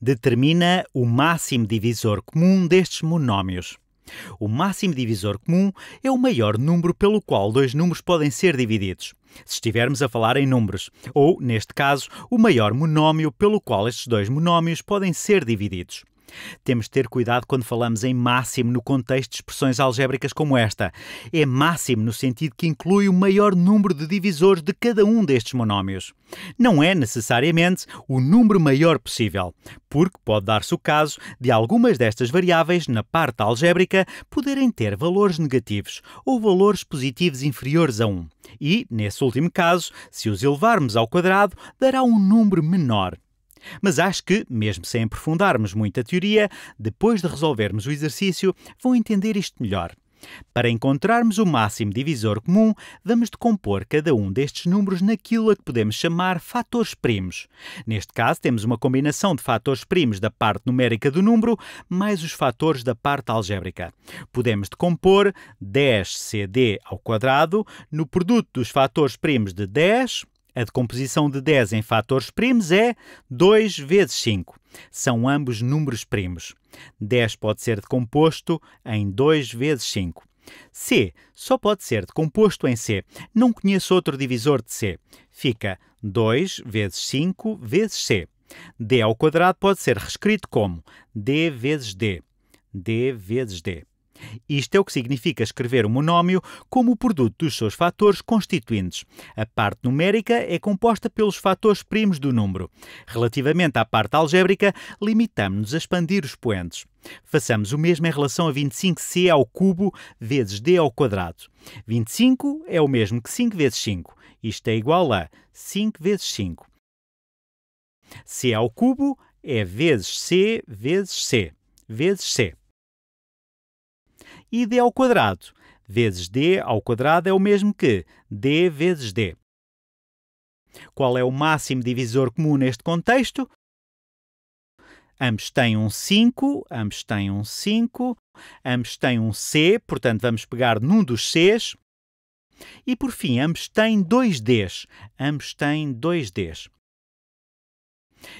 Determina o máximo divisor comum destes monómios. O máximo divisor comum é o maior número pelo qual dois números podem ser divididos, se estivermos a falar em números, ou, neste caso, o maior monómio pelo qual estes dois monómios podem ser divididos. Temos de ter cuidado quando falamos em máximo no contexto de expressões algébricas como esta. É máximo no sentido que inclui o maior número de divisores de cada um destes monómios. Não é necessariamente o número maior possível, porque pode dar-se o caso de algumas destas variáveis na parte algébrica poderem ter valores negativos ou valores positivos inferiores a 1. E, nesse último caso, se os elevarmos ao quadrado, dará um número menor. Mas acho que, mesmo sem aprofundarmos muito a teoria, depois de resolvermos o exercício, vão entender isto melhor. Para encontrarmos o máximo divisor comum, vamos decompor cada um destes números naquilo a que podemos chamar fatores primos. Neste caso, temos uma combinação de fatores primos da parte numérica do número mais os fatores da parte algébrica. Podemos decompor 10cd ao quadrado no produto dos fatores primos de 10 a decomposição de 10 em fatores primos é 2 vezes 5. São ambos números primos. 10 pode ser decomposto em 2 vezes 5. C só pode ser decomposto em C. Não conheço outro divisor de C. Fica 2 vezes 5 vezes C. D ao quadrado pode ser reescrito como D vezes D. D vezes D. Isto é o que significa escrever o monómio como o produto dos seus fatores constituintes. A parte numérica é composta pelos fatores primos do número. Relativamente à parte algébrica, limitamos-nos a expandir os poentes. Façamos o mesmo em relação a 25c ao cubo vezes d ao quadrado. 25 é o mesmo que 5 vezes 5. Isto é igual a 5 vezes 5. c ao cubo é vezes c vezes c, vezes c e d ao quadrado vezes d ao quadrado é o mesmo que d vezes d. Qual é o máximo divisor comum neste contexto? Ambos têm um 5, ambos têm um 5, ambos têm um C, portanto vamos pegar num dos Cs. E por fim, ambos têm dois Ds, ambos têm dois Ds.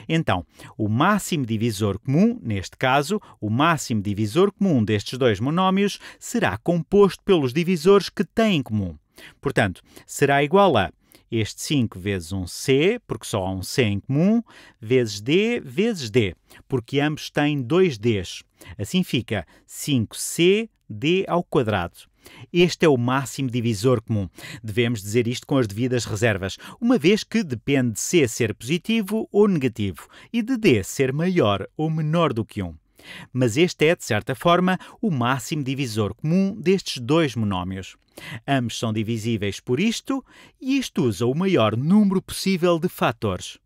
Então, o máximo divisor comum, neste caso, o máximo divisor comum destes dois monómios será composto pelos divisores que têm em comum. Portanto, será igual a este 5 vezes um C, porque só há um C em comum, vezes D vezes D, porque ambos têm dois Ds. Assim fica 5CD ao quadrado. Este é o máximo divisor comum. Devemos dizer isto com as devidas reservas, uma vez que depende de C ser positivo ou negativo e de D ser maior ou menor do que 1. Mas este é, de certa forma, o máximo divisor comum destes dois monómios. Ambos são divisíveis por isto, e isto usa o maior número possível de fatores.